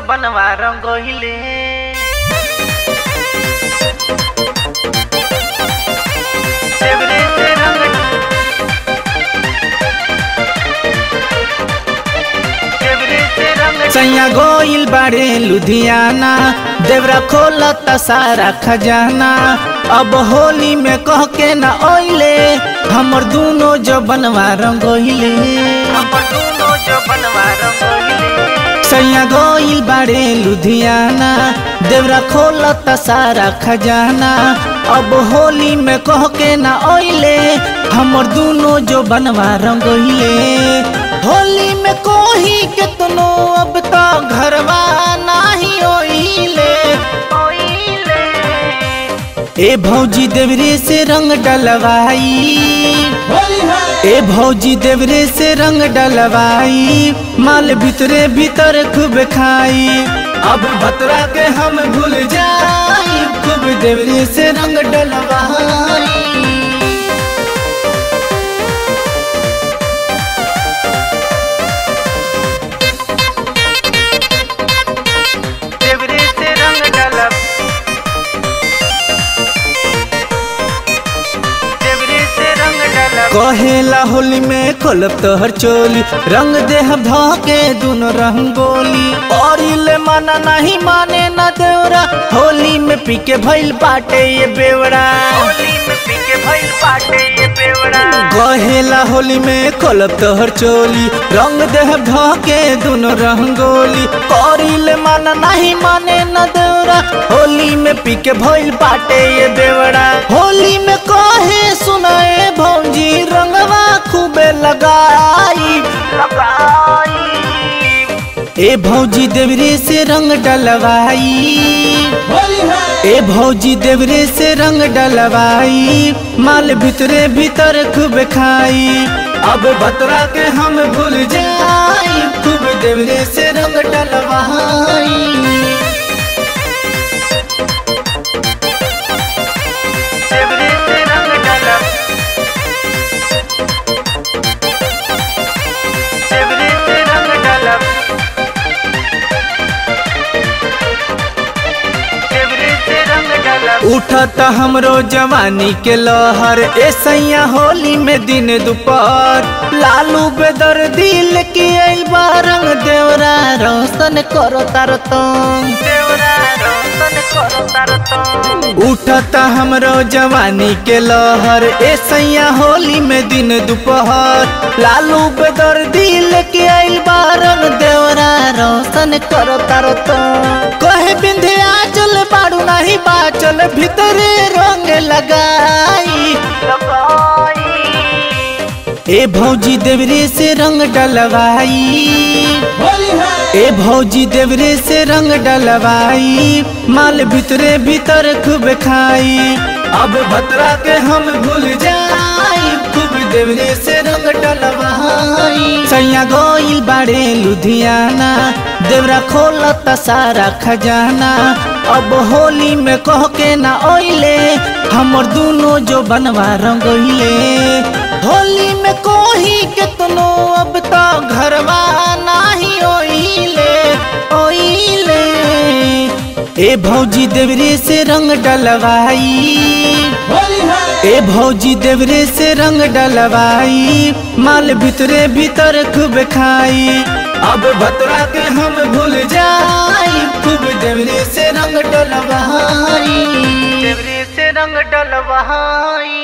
रंगोहिले देवरे से रंग देवरे से रंग सैया गोइल बाड़े लुधियाना देवरा खोलत सारा खजाना। अब होली में कह के ना ओइले हमर दूनो जो बनवा रंगोइले हमर दोनों जो बनवा रंगोहिले सैया गोइल बाड़े लुधियाना, देवरा खोलत सारा खजाना। अब होली में कह के ना ओइले, हमर दूनो जो बनवा रंगोइले। होली में कोही केतनो अब तो घरवा ए भौजी देवरे से रंग डलवाई। ए भौजी देवरे से रंग डलवाई। माल भितरे भीतर खूब खाई। अब भतरा के हम भूल जाई। खूब देवरे से रंग डलवाई। कहेला होली में खोलब तोहर चोली। रंग देह धके दुनो रंगोली और ले माना नहीं माने ना देवरा। होली में पी के भइल बाटे ये बेवड़ा। होली में पी के भइल बाटे ये बेवड़ा। कहेला होली में खोलब तोहर चोली। रंग देह धके दुनो रंगोली करिले माना नहीं माने न देवरा। होली में पी के भइल बाटे ये ए भौजी देवरे से रंग डलवाई। ए भौजी देवरे से रंग डलवाई। माल भितरे भीतर खूब खाई। अब बतरा के हम भूल जाई। खूब देवरे से रंग डलवाई। उठत हमरो जवानी के लहर। ए सैया होली में दिन दोपहर। लालू बेदर दिल के रंग देवरा रोशन करो तार उठत हमरो जवानी के लहर। ए सैया होली में दिन दोपहर। लालू बेदर दिल के बारन देवरा रोशन करो तारो कहे बिंधिया, चल बाड़ू भीतरे रंग लगाई। ए भौजी देवरे से रंग डलवाई। ए भौजी देवरे से रंग डलवाई। माल भीतरे भीतर खूब खाई। अब भतरा के हम भूल जाई। खूब देवरे से रंग डलवाई। सैया गोइल बाड़े लुधियाना। देवरा खोलत सारा खजाना। अब होली में कह के ना ओइले, हमर दूनो जो बनवा रंगोइले होली में कोही केतनो अब तो घरवा नाही ओइले ओइले। ए भौजी देवरे से रंग डलवाई, ए भौजी देवरे से रंग डलवाई, माल भितरे भीतर खूब खाई। अब बतरा के हम भूल रंग डलवाई से रंग डलवाई